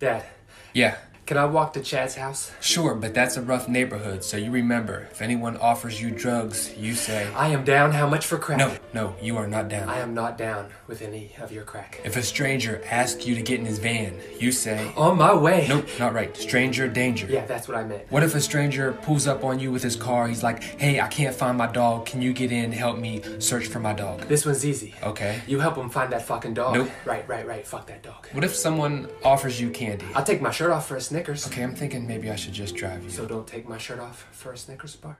Dad, Yeah, can I walk to Chad's house? sure, but that's a rough neighborhood, so you remember, if anyone offers you drugs, you say, I am down. How much for crack? No, no, you are not down. I am not down with any of your crack. If a stranger asks you to get in his van, you say, On my way. Nope, not right. Stranger danger. Yeah, that's what I meant. What if a stranger pulls up on you with his car? He's like, hey, I can't find my dog. Can you get in, and help me search for my dog? This one's easy. Okay. You help him find that fucking dog. Nope. Right, right, right. Fuck that dog. What if someone offers you candy? I'll take my shirt off for a Snickers. Okay, I'm thinking maybe I should just drive you. So don't take my shirt off for a Snickers bar.